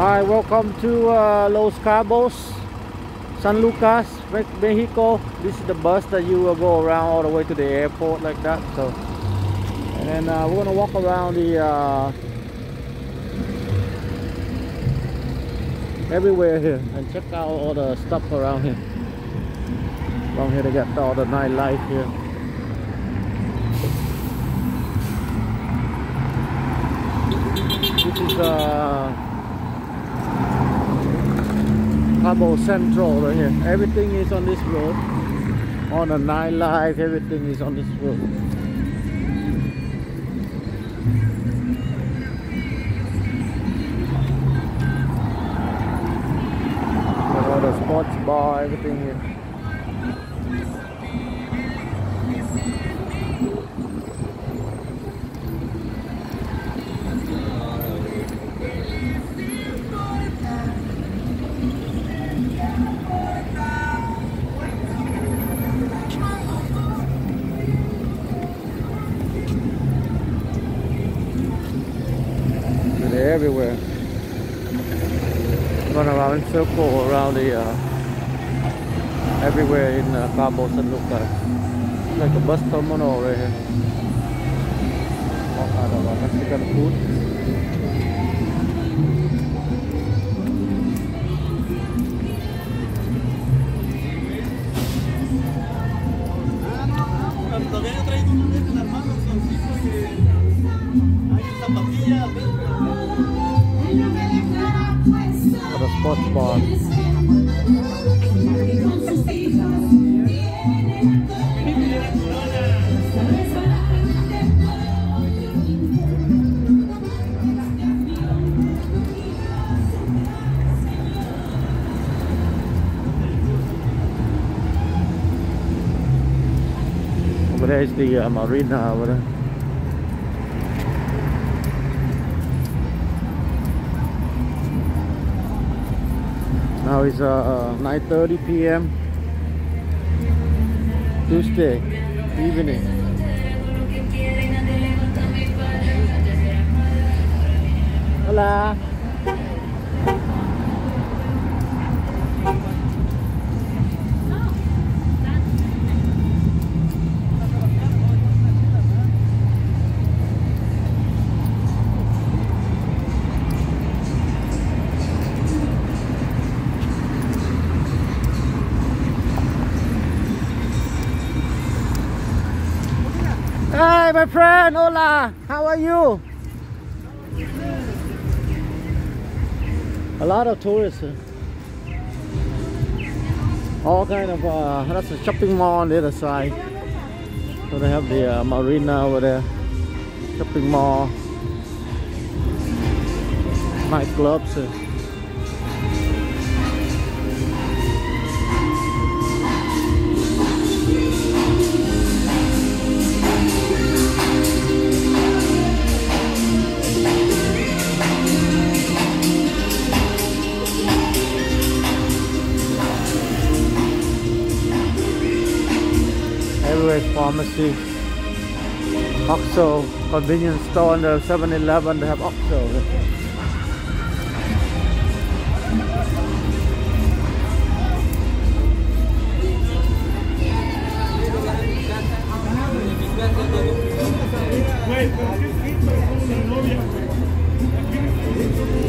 Hi, welcome to uh, Los Cabos, San Lucas, Me- Mexico. This is the bus that you will go around all the way to the airport like that. So, and then uh, we're gonna walk around the uh, everywhere here and check out all the stuff around here. Around here they got all the nightlife here. This is uh, Cabo Central right here. Everything is on this road. On the nightlife, everything is on this road. Got all the sports bar, everything here. Everywhere. Run around in circle around the uh, everywhere in uh, Cabo San Lucas. Like a bus terminal right here. All kind of uh, Mexican food. Is the uh, marina over there. Now it's uh, 9:30 p.m. Tuesday evening. Hola. Hi, my friend. Hola. How are you? A lot of tourists. uh, All kind of. Uh, that's a shopping mall on the other side. So they have the uh, marina over there. Shopping mall. Nightclubs. uh. Pharmacy. OXXO, convenience store and the 7-Eleven, they have OXXO.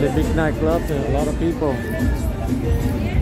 The big nightclub, a lot of people.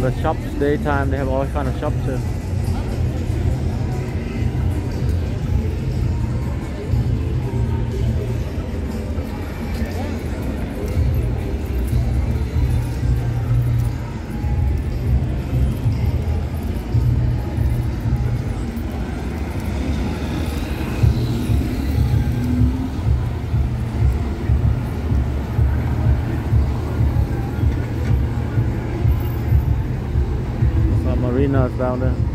the shops daytime they have all kind of shops here. Cars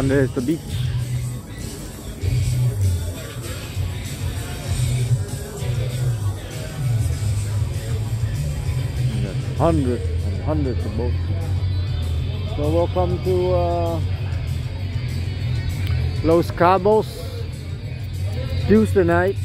Down there is the beach. There's Hundreds and hundreds of boats. So welcome to uh, Los Cabos Tuesday night.